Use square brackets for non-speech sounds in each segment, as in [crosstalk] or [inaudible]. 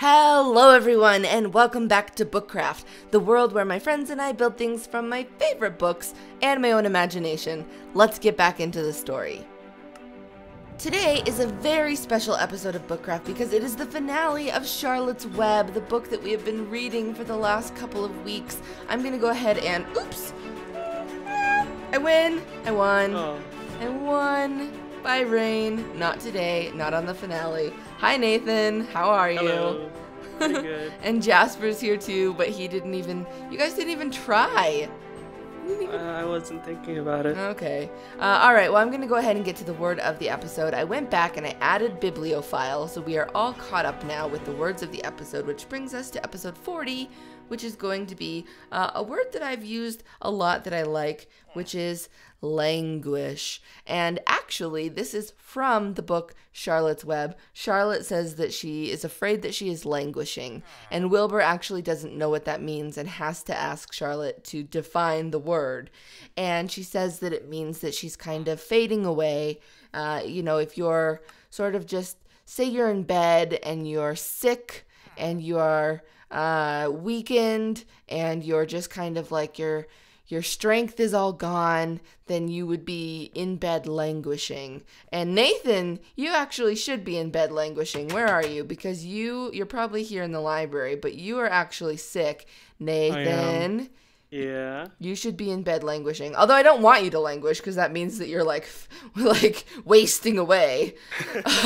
Hello, everyone, and welcome back to Bookcraft, the world where my friends and I build things from my favorite books and my own imagination. Let's get back into the story. Today is a very special episode of Bookcraft because it is the finale of Charlotte's Web, the book that we have been reading for the last couple of weeks. I'm gonna go ahead and. Oops! I win! I won! Oh, I won! By rain. Not today, not on the finale. Hi, Nathan. How are you? hello. [laughs] Pretty good. And Jasper's here too, but he didn't even. You guys didn't even try. You didn't I wasn't thinking about it. Okay. Uh, all right. Well, I'm going to go ahead and get to the word of the episode. I went back and I added bibliophile, so we are all caught up now with the words of the episode, which brings us to episode 40, which is going to be uh, a word that I've used a lot that I like, which is languish. And actually, this is from the book Charlotte's Web. Charlotte says that she is afraid that she is languishing, and Wilbur actually doesn't know what that means and has to ask Charlotte to define the word. And she says that it means that she's kind of fading away. Uh, you know, if you're sort of just, say you're in bed and you're sick and you're uh, weakened and you're just kind of like your your strength is all gone, then you would be in bed languishing. And Nathan, you actually should be in bed languishing. Where are you? Because you you're probably here in the library, but you are actually sick. Nathan, Yeah. you should be in bed languishing. Although I don't want you to languish because that means that you're like [laughs] like wasting away. [laughs]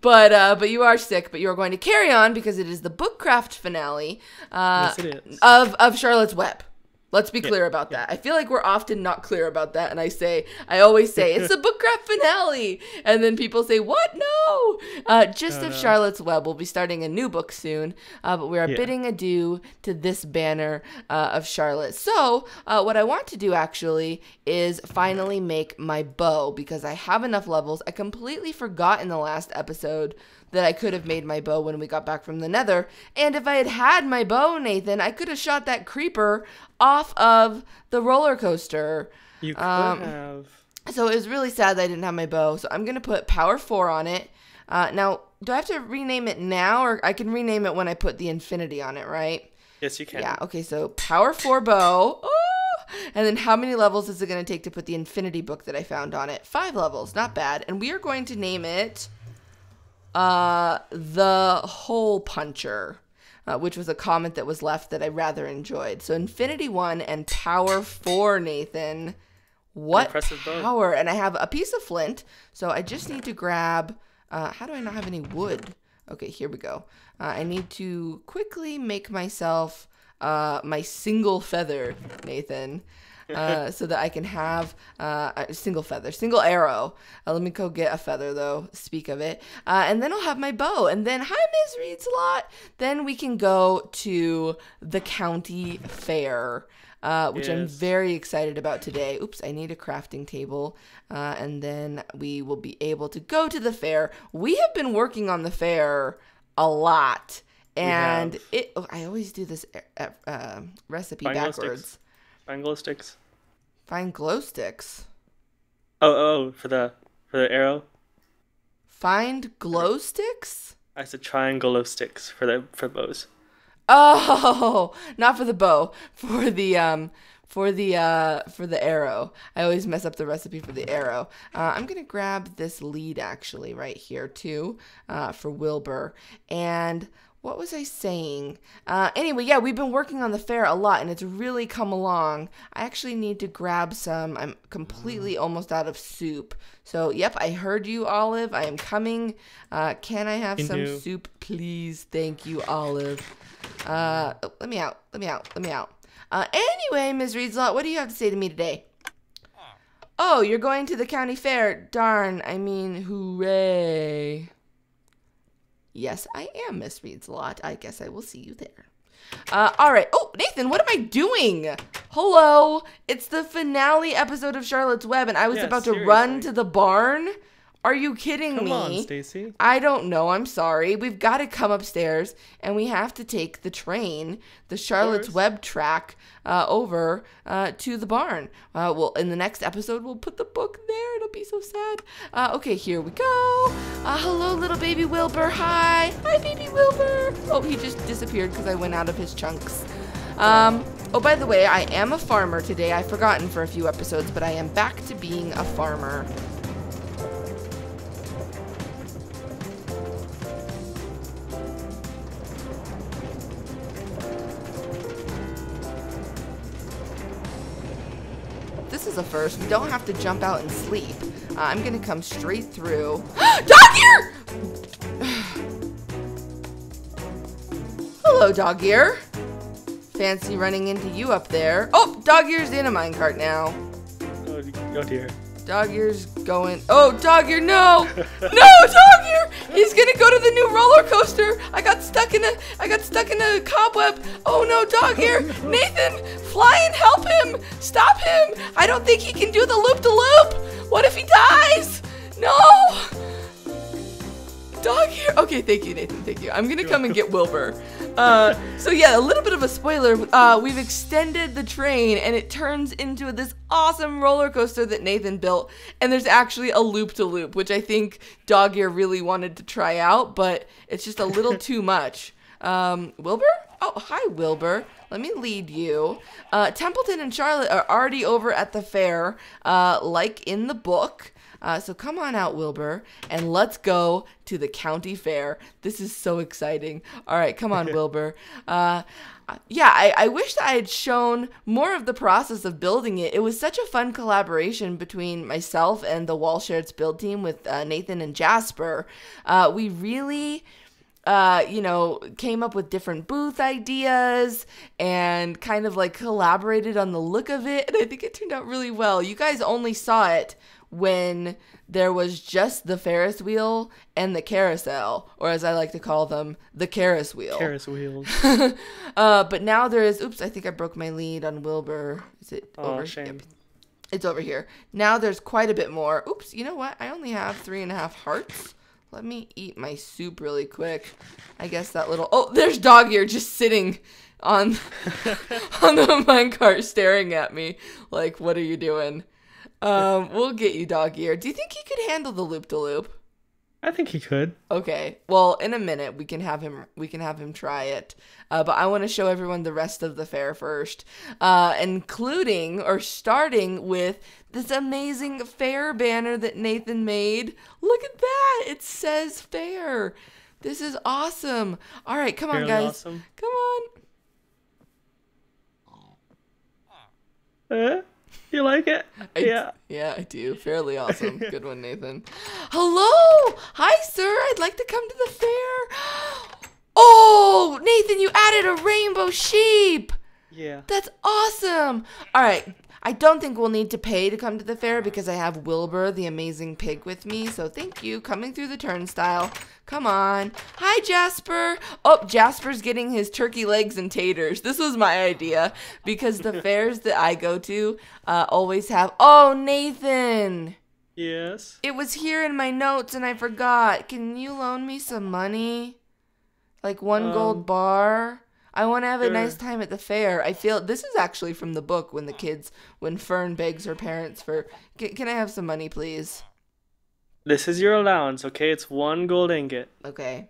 but uh, but you are sick. But you are going to carry on because it is the bookcraft finale uh, Yes, of of Charlotte's Web. Let's be clear about that. I feel like we're often not clear about that, and I say, I always say, it's the [laughs] bookcraft finale, and then people say, what? No. Uh, just Oh, of no. Charlotte's Web. We'll be starting a new book soon, uh, but we are Yeah. bidding adieu to this banner uh, of Charlotte. So, uh, what I want to do actually is finally make my bow because I have enough levels. I completely forgot in the last episode that I could have made my bow when we got back from the nether. And if I had had my bow, Nathan, I could have shot that creeper off of the roller coaster. You could Um, have. So it was really sad that I didn't have my bow. So I'm going to put power 4 on it. Uh, now, do I have to rename it now or I can rename it when I put the infinity on it, right? Yes, you can. Yeah, okay, so power 4 bow. Oh! And then how many levels is it going to take to put the infinity book that I found on it? Five levels, not bad. And we are going to name it uh, the Hole Puncher, uh, which was a comment that was left that I rather enjoyed. So infinity 1 and power 4, Nathan. What Impressive bow. power? And I have a piece of flint, so I just need to grab. Uh, how do I not have any wood? Okay, here we go. Uh, I need to quickly make myself uh, my single feather, Nathan, uh, so that I can have uh, a single feather, single arrow. Uh, let me go get a feather, though. Speak of it, uh, and then I'll have my bow. And then, hi, Miss Reed's lot. Then we can go to the county fair uh, which I'm very excited about today. Oops, I need a crafting table. Uh, and then we will be able to go to the fair. We have been working on the fair a lot. And it, oh, I always do this uh, uh, recipe backwards. Find glow sticks. Find glow sticks. Oh, oh, for the for the arrow. Find glow sticks? I said try and glow sticks for the for bows. Oh, [laughs] not for the bow, for the um, for the uh, for the arrow. I always mess up the recipe for the arrow. Uh, I'm gonna grab this lead actually right here too, uh, for Wilbur. And what was I saying? Uh, anyway, yeah, we've been working on the fair a lot, and it's really come along. I actually need to grab some. I'm completely almost out of soup. So, yep, I heard you, Olive. I am coming. Uh, can I have some soup, please? Thank you, Olive. Uh, oh, let me out. Let me out. Let me out. Uh, anyway, Ms. Reedslot, what do you have to say to me today? Oh, you're going to the county fair. Darn, I mean, hooray. Yes, I am, Miss Reads a lot. I guess I will see you there. Uh, all right. Oh, Nathan, what am I doing? Hello. It's the finale episode of Charlotte's Web, and I was Yeah, about to run to the barn. Are you kidding Come me? on, Stacy. I don't know. I'm sorry. We've got to come upstairs and we have to take the train, the Charlotte's. Web track, uh, over uh, to the barn. Uh, well, in the next episode, we'll put the book there. It'll be so sad. Uh, okay, here we go. Uh, hello, little baby Wilbur. Hi. Hi, baby Wilbur. Oh, he just disappeared because I went out of his chunks. Um, oh, by the way, I am a farmer today. I've forgotten for a few episodes, but I am back to being a farmer. This is a first. We don't have to jump out and sleep. Uh, I'm gonna come straight through. [gasps] [gasps] dog ear! Hello, dog ear. Fancy running into you up there. Oh, dog ear's in a minecart now. Oh, oh dear. Dog ear's going. Oh, dog ear, no, [laughs] no, dog ear. He's gonna go to the new roller coaster. I got stuck in a. I got stuck in a cobweb. Oh no, dog ear. [laughs] Nathan, fly and help him. Stop him. I don't think he can do the loop de loop. What if he dies? No. Dog ear. Okay, thank you, Nathan. Thank you. I'm gonna come and get Wilbur. [laughs] Uh, so yeah, a little bit of a spoiler. Uh, we've extended the train, and it turns into this awesome roller coaster that Nathan built. And there's actually a loop to loop, which I think Dog Ear really wanted to try out, but it's just a little [laughs] too much. Um, Wilbur? Oh, hi, Wilbur. Let me lead you. Uh, Templeton and Charlotte are already over at the fair, uh, like in the book. Uh, so come on out, Wilbur, and let's go to the county fair. This is so exciting. All right, come on, [laughs] Wilbur. Uh, yeah, I, I wish that I had shown more of the process of building it. It was such a fun collaboration between myself and the Wall Shirts build team with uh, Nathan and Jasper. Uh, we really uh, you know, came up with different booth ideas and kind of like collaborated on the look of it. And I think it turned out really well. You guys only saw it when there was just the Ferris wheel and the carousel, or as I like to call them, the Ferris wheel. Ferris wheels. [laughs] uh, but now there is. Oops, I think I broke my lead on Wilbur. Is it Oh, over? shame. Yep. It's over here. Now there's quite a bit more. Oops, you know what? I only have three and a half hearts. Let me eat my soup really quick. I guess that little. Oh, there's dog ear just sitting on [laughs] on the minecart staring at me like, "What are you doing?" Um, we'll get you dog ear. Do you think he could handle the loop de loop? I think he could. Okay. Well, in a minute we can have him we can have him try it. Uh, but I want to show everyone the rest of the fair first, uh, including or starting with this amazing fair banner that Nathan made. Look at that! It says fair. This is awesome. All right, come on, guys. awesome. Come on. Uh, [laughs] you like it? I- yeah. Yeah, I do. Fairly awesome. [laughs] Good one, Nathan. Hello. Hi, sir. I'd like to come to the fair. [gasps] Oh, Nathan, you added a rainbow sheep. Yeah. That's awesome. All right. I don't think we'll need to pay to come to the fair because I have Wilbur, the amazing pig, with me. So thank you. Coming through the turnstile. Come on. Hi, Jasper. Oh, Jasper's getting his turkey legs and taters. This was my idea because the [laughs] fairs that I go to uh, always have. Oh, Nathan. Yes. It was here in my notes and I forgot. Can you loan me some money? Like one Um, gold bar? I want to have a nice time at the fair. I feel this is actually from the book when the kids, when Fern begs her parents for, can, can I have some money, please? This is your allowance, okay? It's one gold ingot. Okay.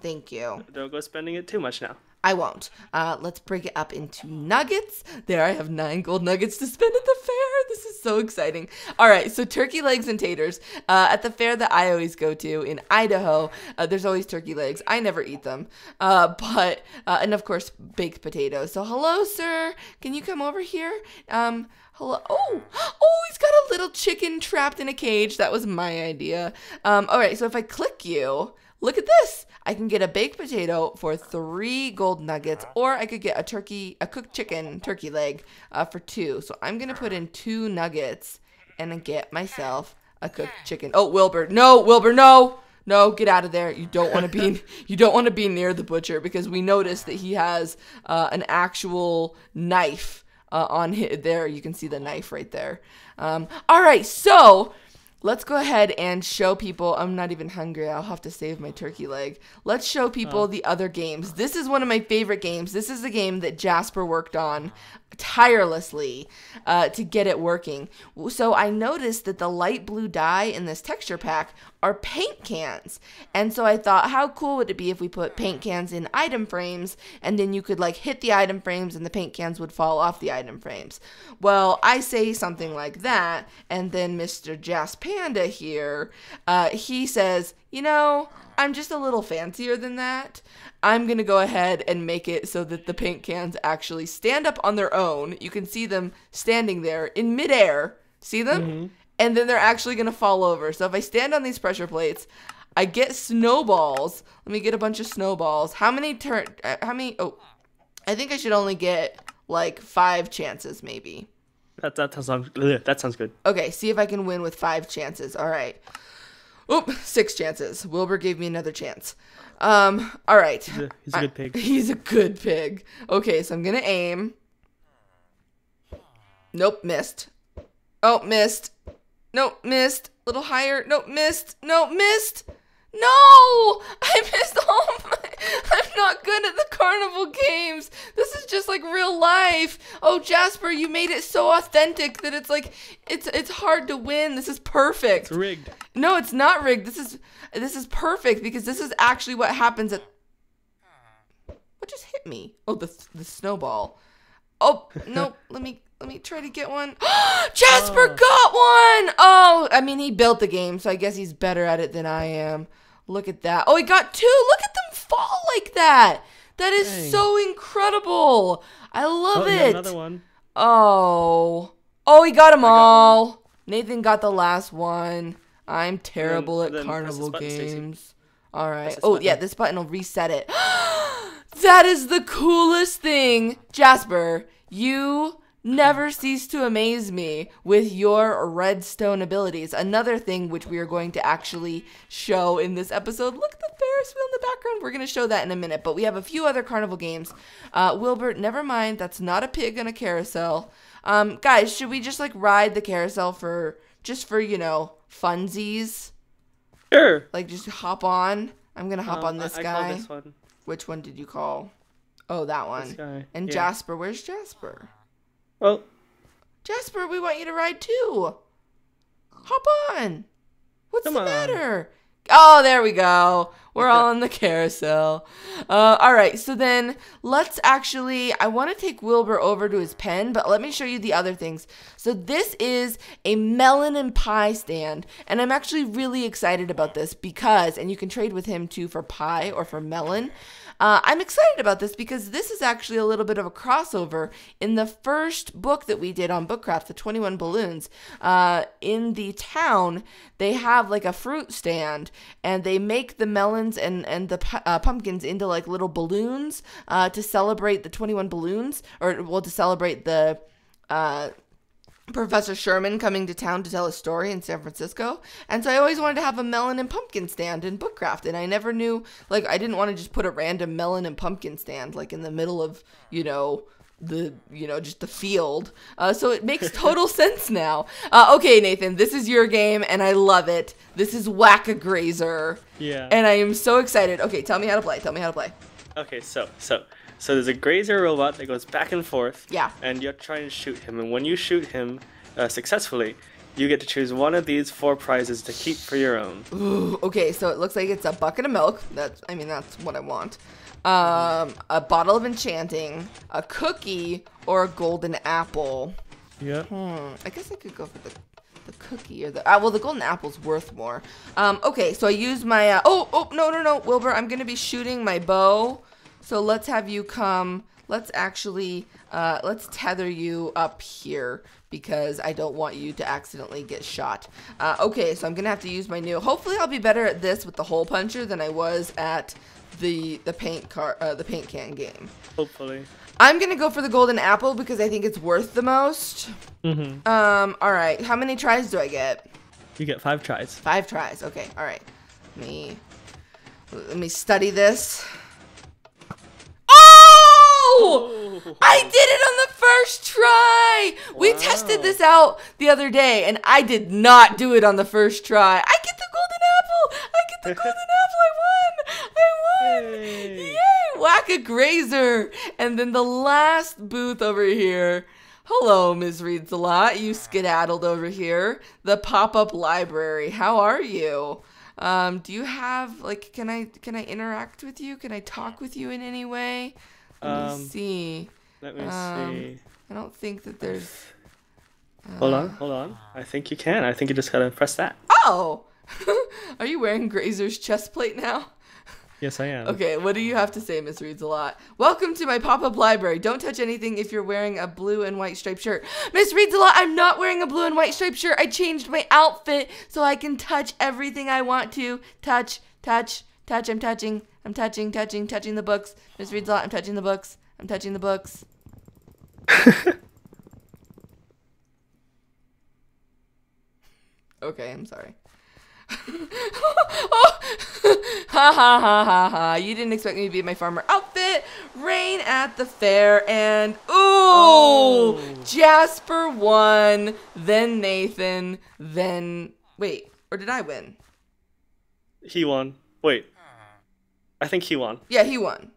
Thank you. Don't go spending it too much now. I won't. Uh, let's break it up into nuggets. There, I have nine gold nuggets to spend at the fair. This is so exciting. All right, so turkey legs and taters. Uh, at the fair that I always go to in Idaho, uh, there's always turkey legs. I never eat them. Uh, but, uh, and of course, baked potatoes. So, hello, sir. Can you come over here? Um, Hello. Oh, [gasps] oh, he's got a little chicken trapped in a cage. That was my idea. Um, all right, so if I click you, look at this. I can get a baked potato for three gold nuggets, or I could get a turkey, a cooked chicken turkey leg uh, for two. So I'm gonna put in two nuggets and then get myself a cooked chicken. Oh, Wilbur, no, Wilbur, no. No, get out of there. You don't want to be [laughs] you don't want to be near the butcher because we noticed that he has uh, an actual knife uh, on his, there. You can see the knife right there. Um, all right, so let's go ahead and show people. I'm not even hungry. I'll have to save my turkey leg. Let's show people Oh. the other games. This is one of my favorite games. This is a game that Jasper worked on tirelessly uh, to get it working. So I noticed that the light blue dye in this texture pack are paint cans. And so I thought, how cool would it be if we put paint cans in item frames and then you could like hit the item frames and the paint cans would fall off the item frames? Well, I say something like that, and then Mr. Jas Panda here, uh, he says, you know, I'm just a little fancier than that. I'm going to go ahead and make it so that the paint cans actually stand up on their own. You can see them standing there in midair. See them? And then they're actually going to fall over. So if I stand on these pressure plates, I get snowballs. Let me get a bunch of snowballs. How many turn uh, how many Oh, I think I should only get like 5 chances maybe. That that sounds that sounds good. Okay, see if I can win with 5 chances. All right. Oop, 6 chances. Wilbur gave me another chance. Um, all right. He's a, he's a good pig. [laughs] He's a good pig. Okay, so I'm gonna aim. Nope, missed. Oh, missed. Nope, missed. Little higher. Nope, missed. Nope, missed. No! [laughs] I missed all my. I'm not good at the carnival games. This is just like real life. Oh, Jasper, you made it so authentic that it's like it's it's hard to win. This is perfect. It's rigged. No, it's not rigged. This is this is perfect because this is actually what happens at. What just hit me? Oh, the the snowball. Oh [laughs] no! let me let me try to get one. [gasps] Jasper oh. got one. Oh, I mean he built the game, so I guess he's better at it than I am. Look at that. Oh, he got two. Look at them fall like that. That is Dang. so incredible. I love Oh, it. another one. Oh. Oh, he got them all. Nathan got the last one. I'm terrible then at this carnival button, Stacey. games. All right. Oh, button. yeah, this button will reset it. [gasps] that is the coolest thing. Jasper, you never cease to amaze me with your redstone abilities. Another thing which we are going to actually show in this episode. Look at the Ferris wheel in the background. We're going to show that in a minute, but we have a few other carnival games. Uh, Wilbert, never mind. That's not a pig on a carousel. Um, guys, should we just like ride the carousel for just for, you know, funsies? Sure. Like just hop on? I'm going to hop Um, on this I, I guy. this one. Which one did you call? Oh, that one. This guy. And yeah. Jasper, where's Jasper? Well, Jasper, we want you to ride too. Hop on. What's the on. matter? Oh, there we go. We're all on the carousel. Uh, all right, so then let's actually. I want to take Wilbur over to his pen, but let me show you the other things. So this is a melon and pie stand, and I'm actually really excited about this because, and you can trade with him too for pie or for melon. Uh, I'm excited about this because this is actually a little bit of a crossover in the first book that we did on Bookcraft, the 21 Balloons. Uh, in the town, they have like a fruit stand and they make the melons and, and the uh, pumpkins into like little balloons uh, to celebrate the 21 balloons, or well, to celebrate the. Professor Sherman coming to town to tell a story in San Francisco. And so I always wanted to have a melon and pumpkin stand in Bookcraft. And I never knew, like, I didn't want to just put a random melon and pumpkin stand, like, in the middle of, you know, the, you know, just the field. Uh, so it makes [laughs] total sense now. Uh, okay, Nathan, this is your game, and I love it. This is Whack a Grazer. yeah. And I am so excited. Okay, tell me how to play. Tell me how to play. Okay, so so so there's a grazer robot that goes back and forth. Yeah. And you're trying to shoot him, and when you shoot him uh, successfully, you get to choose one of these four prizes to keep for your own. Ooh, okay, so it looks like it's a bucket of milk. That's, I mean, that's what I want. Um, a bottle of enchanting, a cookie, or a golden apple. Yeah. Hmm, I guess I could go for the the cookie or the uh, well, the golden apple's worth more. Um, okay, so I use my uh, oh oh no no no Wilbur, I'm gonna be shooting my bow. So let's have you come. Let's actually uh, let's tether you up here because I don't want you to accidentally get shot. Uh, okay, so I'm gonna have to use my new. Hopefully, I'll be better at this with the hole puncher than I was at the the paint car uh, the paint can game. Hopefully. I'm gonna go for the golden apple because I think it's worth the most. Mm-hmm. Um, all right. How many tries do I get? You get five tries. Five tries. Okay. All right. Let me let me study this. Oh! I did it on the first try. We tested this out the other day, and I did not do it on the first try. I get the golden apple. I get the golden [laughs] apple. I won. I won. Yay. Yay! Whack a grazer. And then the last booth over here. Hello, Ms. Reads a Lot. You skedaddled over here. The pop-up library. How are you? Um, do you have like can I can I interact with you? Can I talk with you in any way? Let me Um, see. Let me Um, see. I don't think that there's Hold on, hold on. I think you can. I think you just gotta press that. Oh! [laughs] Are you wearing Grazer's chest plate now? Yes, I am. Okay, what do you have to say, Miss Reads a Lot? Welcome to my pop up library. Don't touch anything if you're wearing a blue and white striped shirt. Miss Reads a Lot, I'm not wearing a blue and white striped shirt. I changed my outfit so I can touch everything I want to. Touch, touch, touch. I'm touching. I'm touching, touching, touching the books. Miss Reads a Lot, I'm touching the books. I'm touching the books. [laughs] okay, I'm sorry. oh, [laughs] ha ha ha ha ha. You didn't expect me to be in my farmer outfit. Rain at the fair and ooh, Oh. Jasper won, then Nathan, then wait, or did I win? He won. Wait. I think he won. Yeah, he won.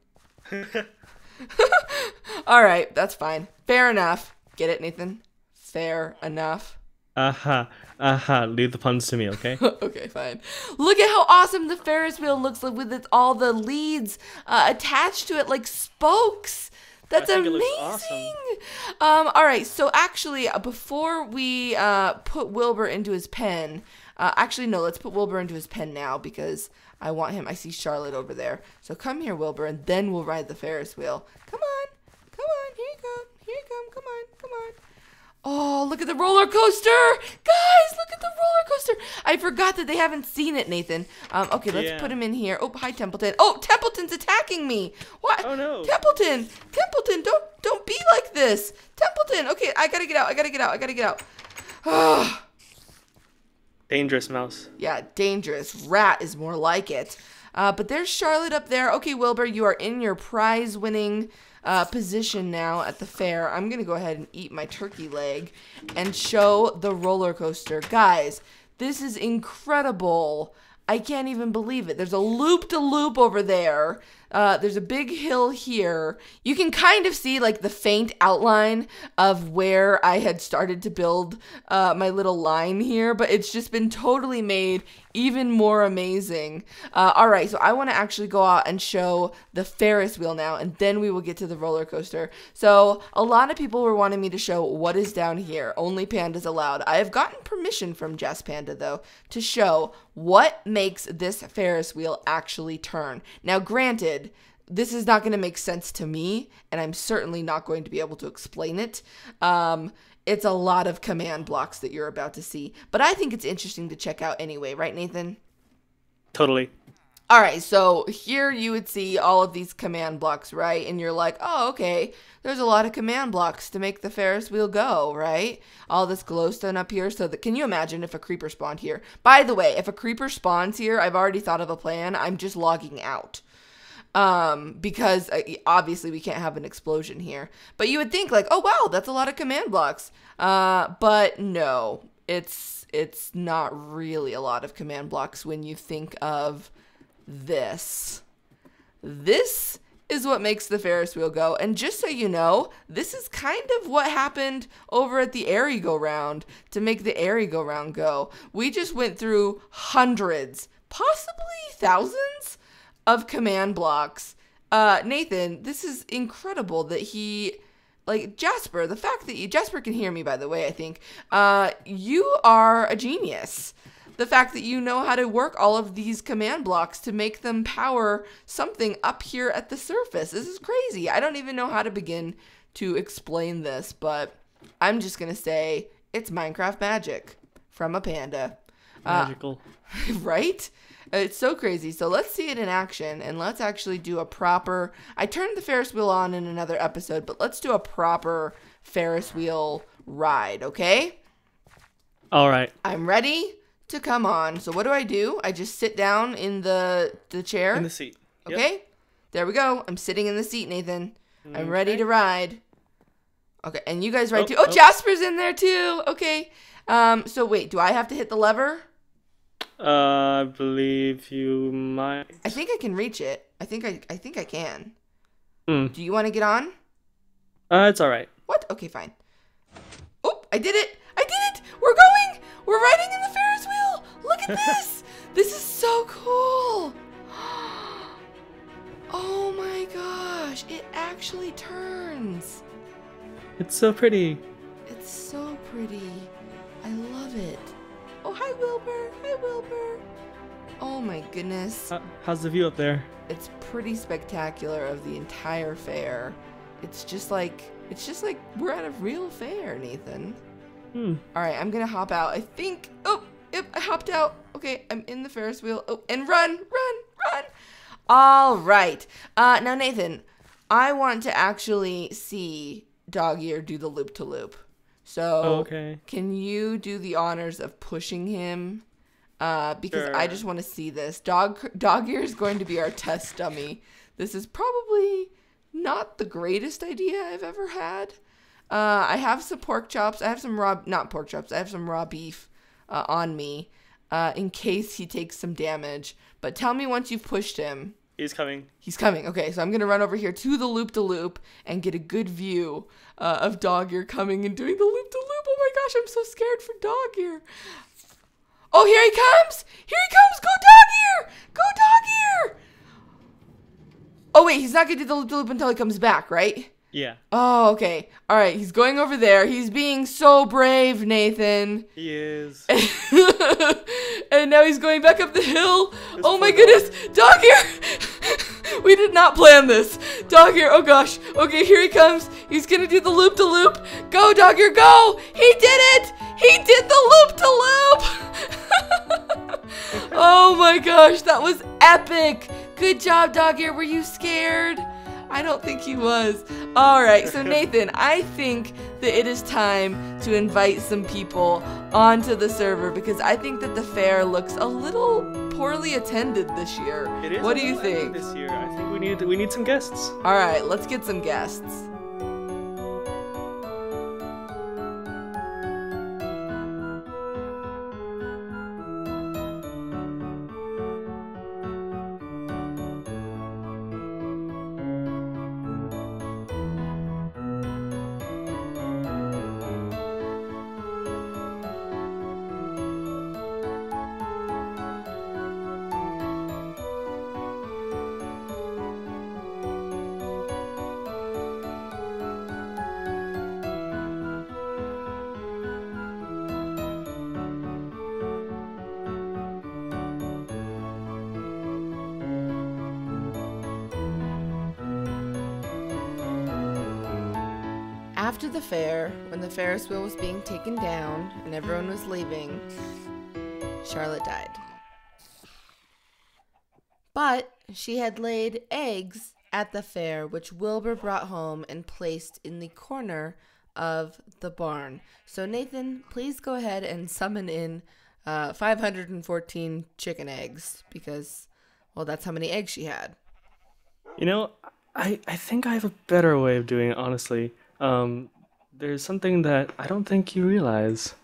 [laughs] [laughs] All right, that's fine. Fair enough. Get it, Nathan? Fair enough. Aha, aha. Leave the puns to me, okay? [laughs] okay, fine. Look at how awesome the Ferris wheel looks like with its, all the leads uh, attached to it like spokes. That's amazing. awesome. Um, all right, so actually, uh, before we uh, put Wilbur into his pen, uh, actually, no, let's put Wilbur into his pen now because I want him. I see Charlotte over there. So come here, Wilbur, and then we'll ride the Ferris wheel. Come on. Come on. Here you come. Here you come. Come on. Come on. Oh, look at the roller coaster! Guys, look at the roller coaster! I forgot that they haven't seen it, Nathan. Um, okay, let's Yeah. put him in here. Oh, hi, Templeton. Oh, Templeton's attacking me! What? Oh, no. Templeton! Templeton, don't don't be like this! Templeton! Okay, I gotta get out. I gotta get out. I gotta get out. [sighs] Ah. Dangerous mouse. Yeah, dangerous. Rat is more like it. Uh, but there's Charlotte up there. Okay, Wilbur, you are in your prize winning uh, position now at the fair. I'm going to go ahead and eat my turkey leg and show the roller coaster. Guys, this is incredible. I can't even believe it. There's a loop to loop over there. Uh, there's a big hill here. You can kind of see like the faint outline of where I had started to build uh, my little line here, but it's just been totally made even more amazing. Uh, all right, so I want to actually go out and show the Ferris wheel now, and then we will get to the roller coaster. So a lot of people were wanting me to show what is down here. Only pandas allowed. I have gotten permission from Jess Panda though to show what makes this Ferris wheel actually turn. Now, granted this is not going to make sense to me, and I'm certainly not going to be able to explain it. Um, it's a lot of command blocks that you're about to see, but I think it's interesting to check out anyway, right, Nathan? Totally. All right, so here you would see all of these command blocks, right? And you're like, oh, okay, there's a lot of command blocks to make the Ferris wheel go, right? All this glowstone up here. So that, can you imagine if a creeper spawned here? By the way, if a creeper spawns here, I've already thought of a plan. I'm just logging out um because uh, obviously we can't have an explosion here but you would think like oh wow that's a lot of command blocks uh but no it's it's not really a lot of command blocks when you think of this this is what makes the Ferris wheel go. And just so you know, this is kind of what happened over at the Airy Go Round to make the Airy Go Round go. We just went through hundreds, possibly thousands of command blocks. Uh, Nathan, this is incredible that he, like Jasper, the fact that you, Jasper can hear me, by the way, I think, uh, you are a genius. The fact that you know how to work all of these command blocks to make them power something up here at the surface. This is crazy. I don't even know how to begin to explain this, but I'm just going to say it's Minecraft magic from a panda. Uh, Magical. [laughs] right? It's so crazy. So let's see it in action and let's actually do a proper. I turned the Ferris wheel on in another episode, but let's do a proper Ferris wheel ride, okay? All right. I'm ready to come on. So what do I do? I just sit down in the the chair. In the seat. Yep. Okay? There we go. I'm sitting in the seat, Nathan. I'm ready to ride. Okay, and you guys ride Oh, too. Oh, oh. Jasper's in there too. Okay. Um. So wait, do I have to hit the lever? Uh, I believe you might. I think I can reach it. I think I. I think I can. Hmm. Do you want to get on? Uh, it's all right. What? Okay, fine. Oh, I did it! I did it! We're going! We're riding in the Ferris wheel! Look at [laughs] this! this is so cool! [gasps] Oh my gosh, it actually turns. It's so pretty. It's so pretty. I love it. Oh, hi, Wilbur. Hi, Wilbur. Oh my goodness. How, how's the view up there? It's pretty spectacular of the entire fair. It's just like it's just like we're at a real fair, Nathan. Hmm. All right, I'm gonna hop out. I think. Oh, yep, I hopped out. Okay, I'm in the Ferris wheel. Oh, and run, run, run. All right. Uh, now Nathan, I want to actually see Dog Ear do the loop to loop. So, Oh, okay. can you do the honors of pushing him? Uh, because I just want to see this. Dog Dog Ear is going to be our test dummy. This is probably not the greatest idea I've ever had. Uh, I have some pork chops. I have some raw, not pork chops. I have some raw beef uh, on me uh, in case he takes some damage. But tell me once you've pushed him. He's coming. He's coming. Okay, so I'm gonna run over here to the loop to loop and get a good view uh, of Dog Ear coming and doing the loop to loop. Oh my gosh, I'm so scared for Dog Ear. Oh, here he comes! Here he comes! Go Dog Ear! Go Dog Ear! Oh wait, he's not gonna do the loop to loop until he comes back, right? Yeah, Oh, okay. All right, he's going over there. He's being so brave, Nathan. he is. [laughs] and now he's going back up the hill. oh my goodness, Dog Ear. [laughs] we did not plan this. Dog Ear. Oh gosh. Okay, here he comes. He's gonna do the loop to loop. Go, Dog Ear, go. He did it. He did the loop to loop. oh my gosh, that was epic. Good job, Dog Ear. Were you scared? I don't think he was. All right, so [laughs] Nathan, I think that it is time to invite some people onto the server because I think that the fair looks a little poorly attended this year. It is. What a do you think? This year, I think we need we need some guests. All right, let's get some guests. The fair, when the Ferris wheel was being taken down and everyone was leaving, Charlotte died. But she had laid eggs at the fair, which Wilbur brought home and placed in the corner of the barn. So, Nathan, please go ahead and summon in uh, 514 chicken eggs because, well, that's how many eggs she had. You know, I I think I have a better way of doing it. Honestly, um, there's something that I don't think you realize.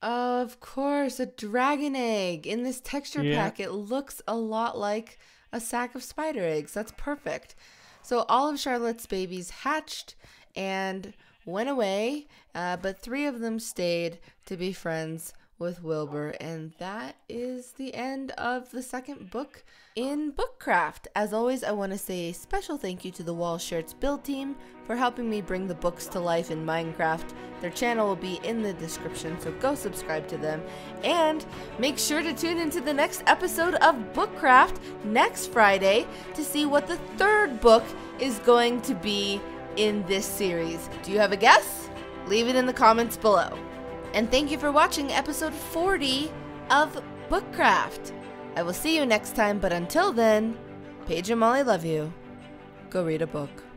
Of course, a dragon egg. In this texture Yeah. pack, it looks a lot like a sack of spider eggs. That's perfect. So all of Charlotte's babies hatched and went away, uh, but three of them stayed to be friends with Wilbur. And that is the end of the second book in Bookcraft. As always, I want to say a special thank you to the Wall Shirts build team for helping me bring the books to life in Minecraft. Their channel will be in the description, so go subscribe to them. And make sure to tune into the next episode of Bookcraft next Friday to see what the third book is going to be in this series. Do you have a guess? Leave it in the comments below. And thank you for watching episode 40 of Bookcraft. I will see you next time, but until then, Page and Molly love you. Go read a book.